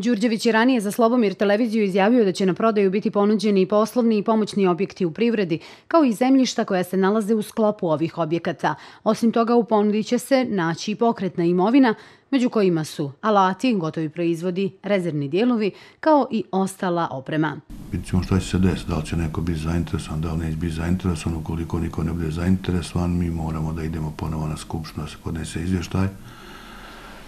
Đurđević je ranije za Slobomir televiziju izjavio da će na prodaju biti ponuđeni poslovni i pomoćni objekti u privredi, kao i zemljišta koja se nalaze u sklopu ovih objekata. Osim toga, u ponudi će se naći i pokretna imovina, među kojima su alati, gotovi proizvodi, rezervni dijelovi, kao i ostala oprema. Vidjet ćemo što će se desiti, da li će neko biti zainteresovan, da li neće biti zainteresovan, ukoliko niko ne bude zainteresovan, mi moramo da idemo ponovo na skupštinu, da se podnese izvještaj,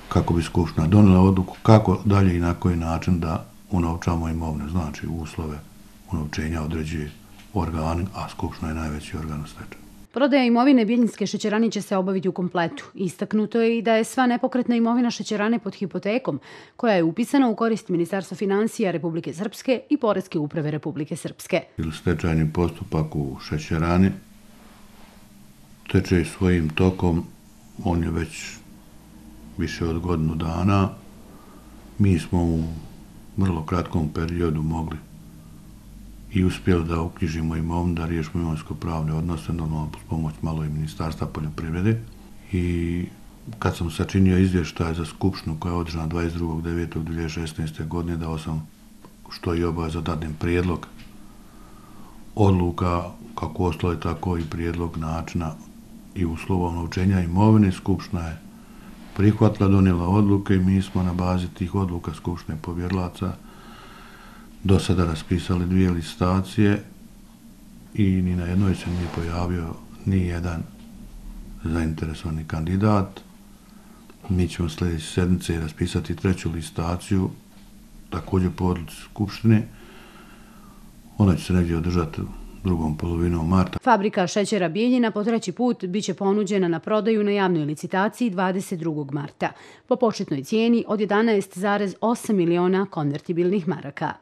kako bi skupština donila odluku, kako dalje i na koji način da unovčamo imovne, znači uslove unovčenja određuje organ, a skupština je najveći organ u stečaju. Prodaja imovine Bijeljinske šećerani će se obaviti u kompletu. Istaknuto je i da je sva nepokretna imovina šećerane pod hipotekom, koja je upisana u korist Ministarstva financija Republike Srpske i Poredske uprave Republike Srpske. Stečajni postupak u šećerani teče svojim tokom, on je već više od godinu dana. Mi smo u vrlo kratkom periodu mogli i uspjeli da uknjižimo imovnu, da riješimo imovinsko-pravne odnose, normalno s pomoć malo i ministarstva poljoprivrede. I kad sam sačinio izvještaj za skupštinu koja je održana 22.9.2016. godine, dao sam što i obaveza dadnem prijedlog odluka kako ostalo je tako i prijedlog načina i uslova unovčenja imovine. Skupština je prihvatila, donijela odluke i mi smo na bazi tih odluka Skupštine povjerlaca do sada raspisali dvije listacije i ni na jednoj se nije pojavio ni jedan zainteresovani kandidat. Mi ćemo sljedeće sedmice raspisati treću listaciju, također po odluci Skupštine. Ona će se negdje održati drugom polovinom marta. Fabrika šećera Bijeljina po treći put biće ponuđena na prodaju na javnoj licitaciji 22. marta po početnoj cijeni od 11,8 miliona konvertibilnih maraka.